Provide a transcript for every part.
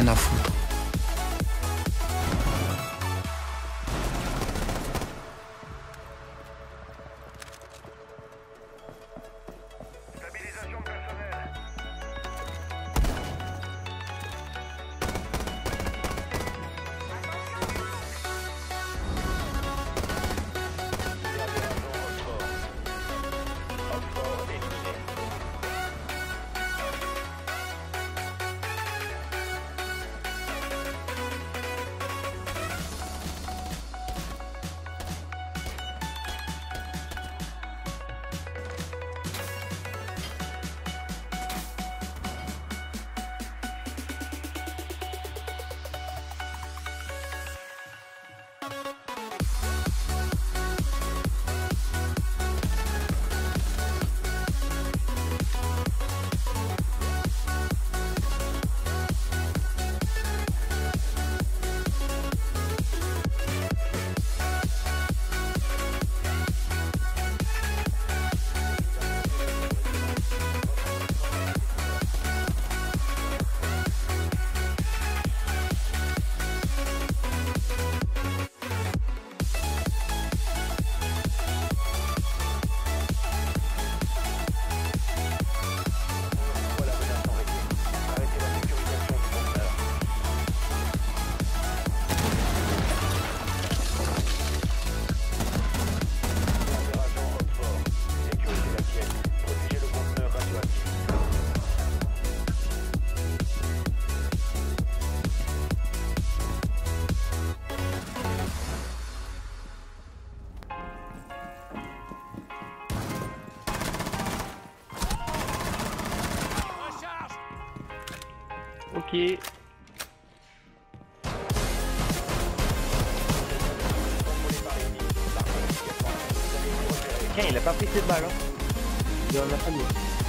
Rien à foutre. Ok. Tiens, il a pas pris ses balles. Hein. Il en a pas mis.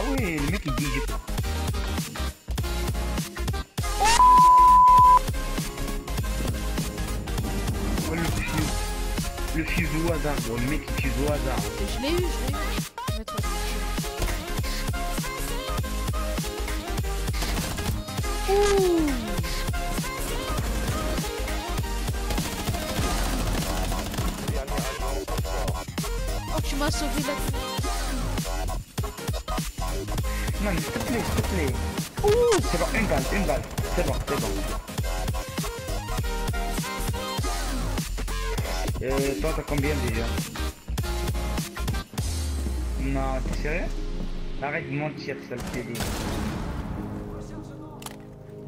Ah ouais, le mec il dit. Ouais, le fuse. Le fuse au hasard. Le mec il fuse au hasard. Je l'ai eu, je l'ai eu. Oh, tu m'as sauvé la Non, mais s'il te plaît, s'il. Ouh, c'est bon, une balle, une balle. C'est bon, c'est bon. Euh, toi, t'as combien déjà Non, t'es sérieux? Arrête de mentir, sale télé.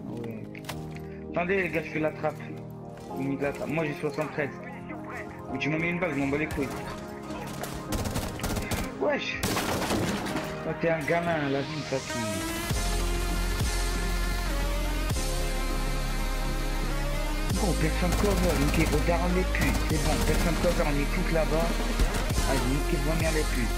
Ah ouais. Attendez, les gars, je fais la trappe. Moi, j'ai 73. Mais tu m'as mis une balle, je m'en bats les couilles. Wesh T'es un gamin, la vie, ça. Bon, personne cover, niquez vos darons les putes. C'est bon, personne cover, on est tous là-bas. Allez, niquez vos mères les putes.